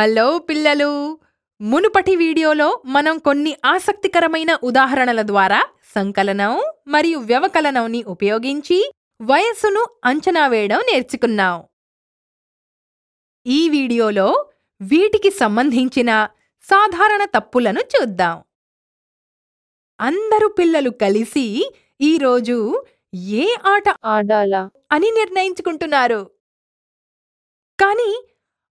Hello పిల్లలు. మునుపటి వీడియోలో మనం కొన్ని ఆసక్తికరమైన ఉదాహరణల ద్వారా సంకలనం మరియు వ్యవకలనంని ఉపయోగించి వయస్సును అంచనా వేయడం నేర్చుకున్నాం. ఈ వీడియోలో వీటికి సంబంధించిన సాధారణ తప్పులను చూద్దాం. అందరు పిల్లలు కలిసి ఈరోజు ఏ ఆట ఆడాలా? అని నిర్ణయించుకుంటున్నారు. కానీ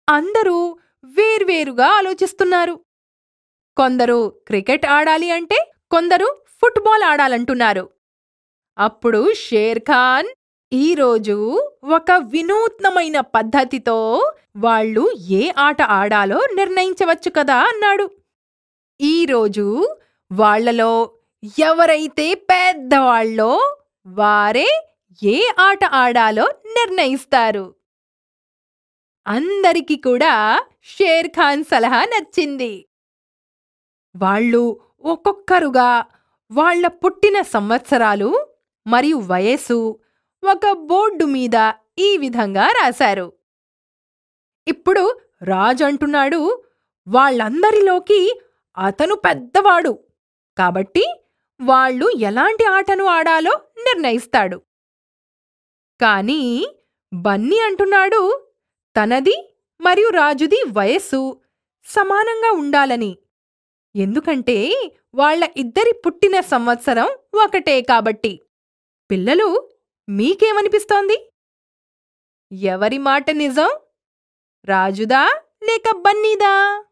అందరూ వేర్వేరుగా ఆలోచిస్తున్నారు. కొందరు క్రికెట్ ఆడాలి అంటే కొందరు ఫుట్బాల్ ఆడాలంటున్నారు. అప్పుడు షేర్ ఖాన్ ఈరోజు ఒక వినూత్నమైన పద్ధతితో వాళ్ళు ఏ ఆట ఆడాలో నిర్ణయించవచ్చు కదా అన్నాడు. ఈరోజు వాళ్ళలో ఎవరైతే పెద్దవాళ్ళో వారే ఏ ఆట ఆడాలో నిర్ణయిస్తారు. అందరికీ కూడా షేర్ ఖాన్ సలహా నచ్చింది. వాళ్ళు ఒక్కొక్కరుగా వాళ్ళ పుట్టిన సంవత్సరాలు మరియు వయస్సు ఒక బోర్డు మీద ఈ విధంగా రాశారు. ఇప్పుడు రాజు అంటున్నాడు వాళ్ళందరిలోకి అతను పెద్దవాడు. కాబట్టి వాళ్ళు ఎలాంటి ఆటను ఆడాలో నిర్ణయిస్తాడు. కానీ బన్నీ అంటున్నాడు తనది మరియు రాజుది వయస్సు సమానంగా ఉండాలని. ఎందుకంటే వాళ్ళ ఇద్దరి పుట్టిన సంవత్సరం ఒకటే కాబట్టి. పిల్లలు మీకేమనిపిస్తోంది? ఎవరి మాట నిజం? రాజుదా లేక బన్నీదా?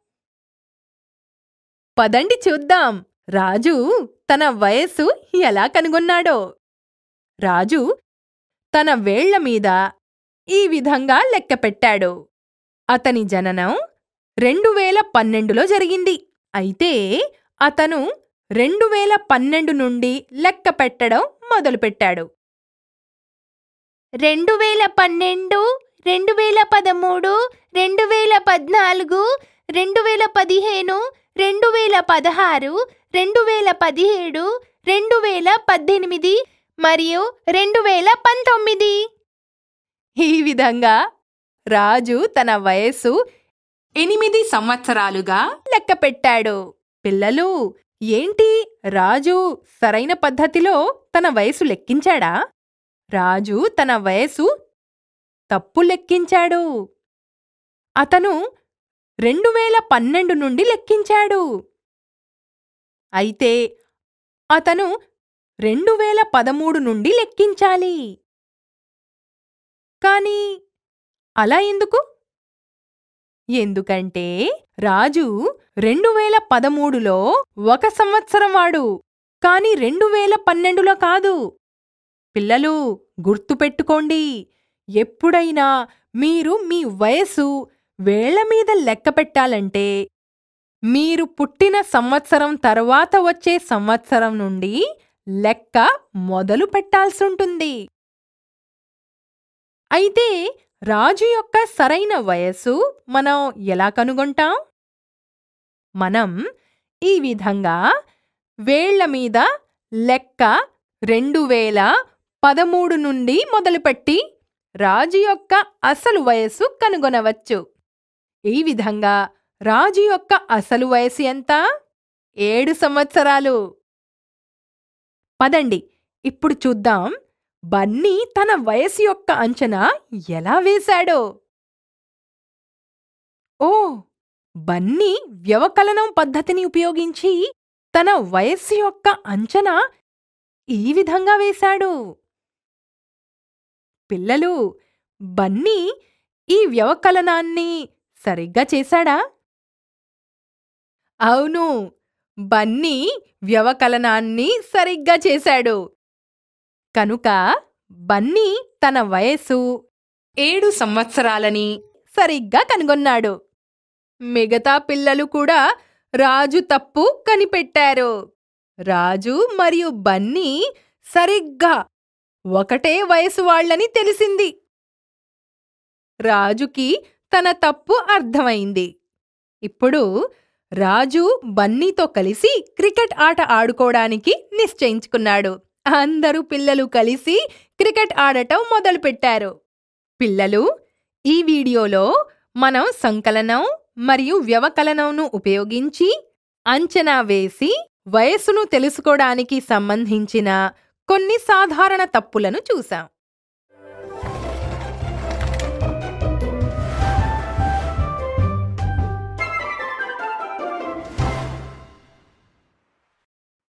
పదండి చూద్దాం. రాజు తన వయస్సు ఎలా కనుగొన్నాడో. రాజు తన వేళ్ళ మీద ఈ విధంగా లెక్కపెట్టాడు. అతని జననం రెండు వేల పన్నెండులో జరిగింది. అయితే అతను రెండు వేల పన్నెండు నుండి లెక్క పెట్టడం మొదలుపెట్టాడు. రెండు వేల పన్నెండు రెండు వేల పదమూడు రెండు వేల పద్నాలుగు రెండు వేల పదిహేను రెండు వేల పదహారు రెండు వేల పదిహేడు రెండు వేల పద్దెనిమిది మరియు రెండు వేల పంతొమ్మిది ఈ విధంగా రాజు తన వయస్సు ఎనిమిది సంవత్సరాలుగా లెక్కపెట్టాడు పిల్లలు ఏంటి? రాజు సరైన పద్ధతిలో తన వయసు లెక్కించాడా? రాజు తన వయసు తప్పు లెక్కించాడు. అతను రెండు వేల పన్నెండు నుండి లెక్కించాడు. అయితే అతను రెండు వేల పదమూడు నుండి లెక్కించాలి. కానీ అలా ఎందుకు? ఎందుకంటే రాజు రెండు వేల పదమూడులో ఒక సంవత్సరం వాడు కాని రెండు వేల పన్నెండులో కాదు. పిల్లలు గుర్తుపెట్టుకోండి ఎప్పుడైనా మీరు మీ వయసు వేళ్ళ మీద లెక్క పెట్టాలంటే మీరు పుట్టిన సంవత్సరం తర్వాత వచ్చే సంవత్సరం నుండి లెక్క మొదలు పెట్టాల్సుంటుంది. అయితే రాజు యొక్క సరైన వయస్సు మనం ఎలా కనుగొంటాం? మనం ఈ విధంగా వేళ్ళ మీద లెక్క రెండు వేల పదమూడు నుండి మొదలుపెట్టి రాజు యొక్క అసలు వయస్సు కనుగొనవచ్చు. ఈ విధంగా రాజు యొక్క అసలు వయసు ఎంత? ఏడు సంవత్సరాలు. పదండి ఇప్పుడు చూద్దాం. బన్నీ తన వయసు యొక్క అంచనా ఎలా వేశాడో? ఓ బన్నీ వ్యవకలనం పద్ధతిని ఉపయోగించి తన వయస్సు యొక్క అంచనా ఈ విధంగా వేశాడు. పిల్లలు బన్నీ ఈ వ్యవకలనాన్ని సరిగ్గా చేశాడా? అవును బన్నీ వ్యవకలనాన్ని సరిగ్గా చేశాడు. కనుక బన్నీ తన వయస్సు ఏడు సంవత్సరాలని సరిగ్గా కనుగొన్నాడు. మిగతా పిల్లలు కూడా రాజు తప్పు కనిపెట్టారు. రాజు మరియు బన్నీ సరిగ్గా ఒకటే వయసు వాళ్ళని తెలిసింది. రాజుకి తన తప్పు అర్థమైంది. ఇప్పుడు రాజు బన్నీతో కలిసి క్రికెట్ ఆట ఆడుకోవడానికి నిశ్చయించుకున్నాడు. అందరూ పిల్లలు కలిసి క్రికెట్ ఆడటం మొదలుపెట్టారు. పిల్లలు ఈ వీడియోలో మనం సంకలనం మరియు వ్యవకలనంను ఉపయోగించి అంచనా వేసి వయస్సును తెలుసుకోవడానికి సంబంధించిన కొన్ని సాధారణ తప్పులను చూసాం